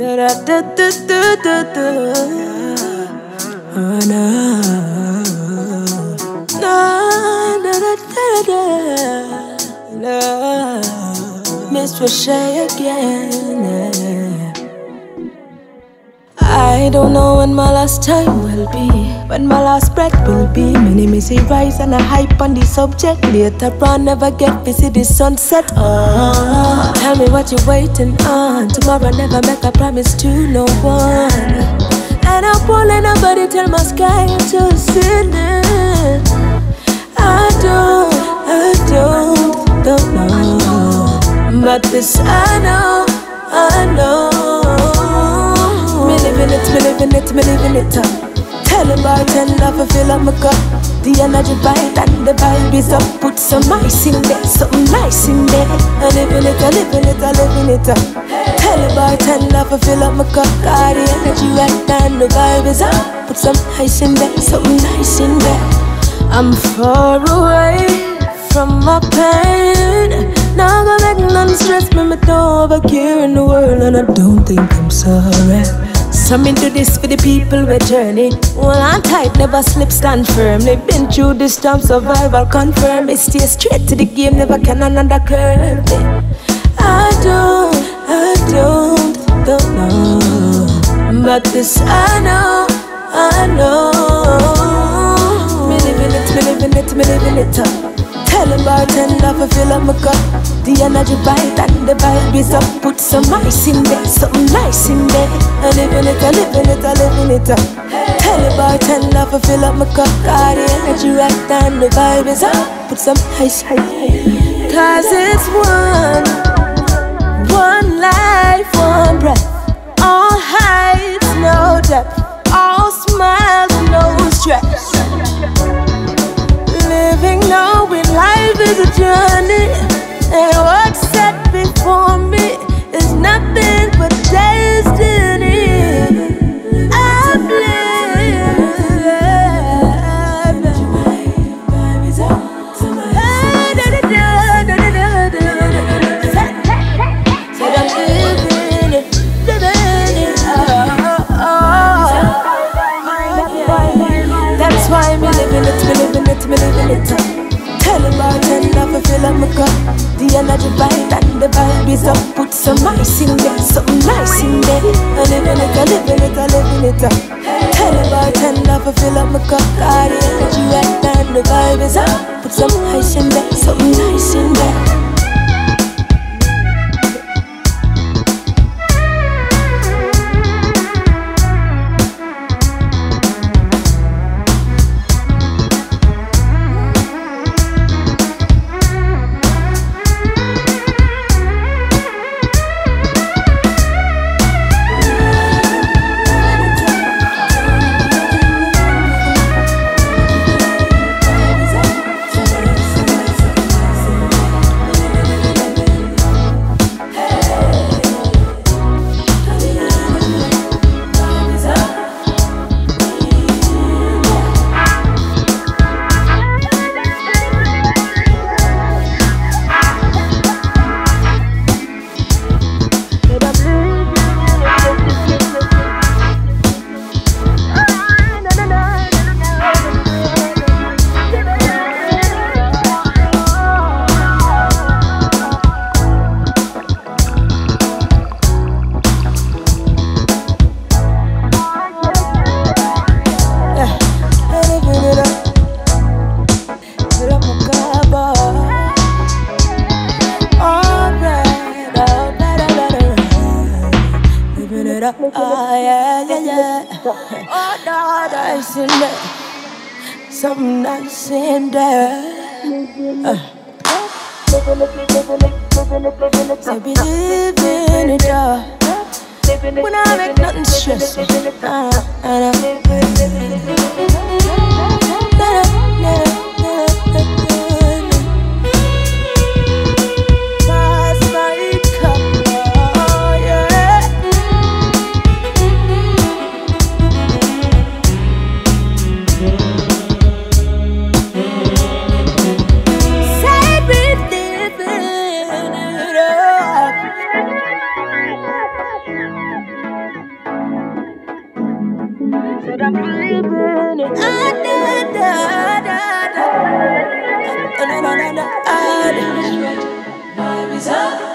Da da da da da da da. Oh, no. No, da da da da. No. Miss Roshay again. I don't know when my last time will be, when my last breath will be. Many may say rise and a hype on the subject. Later on, never get see the sunset. Oh, tell me what you're waiting on. Tomorrow, never make a promise to no one. And I won't let nobody tell my sky to sin. I don't, I don't, don't know. But this I know, I know. It, me living it up. Tell him bartender to fill up my cup. The energy right and the vibe is up. Put some ice in there, something nice in there. I living it, I living it, I living it up. Tell him bartender to fill up my cup. Got the energy right and the vibe is up. Put some ice in there, something nice in there. I'm far away from my pain. Now I make none stress me, me don't have a care in the world, and I don't think I'm sorry. So me do this for the people we journey. Well, I'm tight, never slip, stand firmly. Been through this storm, survival confirm. Me stay straight to the game, never can another curve. I don't, I don't, don't know. But this I know, I know. Me living it, me living it, me living it up. Tell him bartender to fill up my cup. The energy right and the vibe is up. Put some ice in there, something nice in there. I living it, I living it, I living it up. Tell him bartender to fill up my cup. Got the energy right and the vibe is up. Put some ice, ice. Cause it's one life is a journey, and what's set before me is nothing but destiny. I That's The energy right and the vibe is up. Put some ice in there, something nice in there. Living it, I living it, I living it up. Tell him bartender to fill up my cup. Got the energy right and the vibe is up. Put some ice in there, something nice in there. Oh, yeah, yeah, yeah. Oh, no, nice in there. Something nice in there. Be living it up. When I make nothing stress. Uh, uh, Said I'm believing it. Ah, da, da, da, da. Ah. Ah, da. Is up.